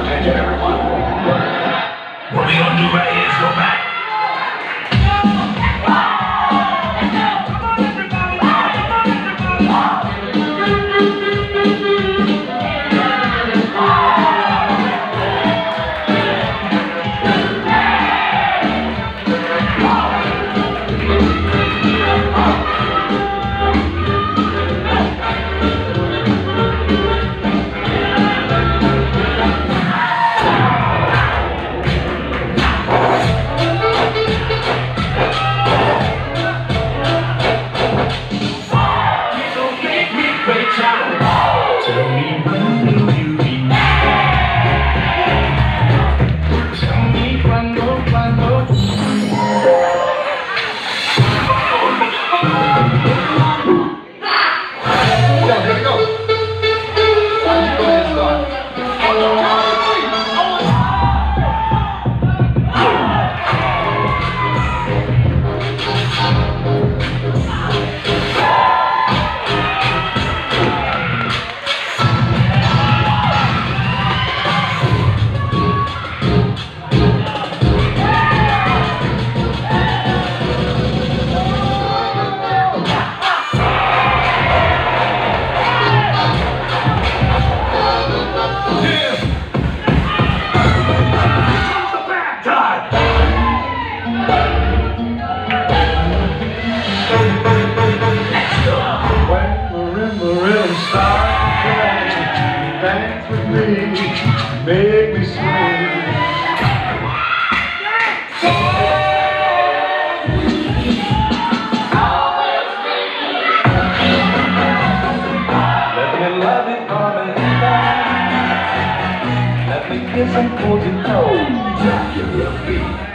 Attention everyone. What we gonna do right here is go back. Make me swing. Let me love you from. Let me kiss and hold you close. Drop your beat.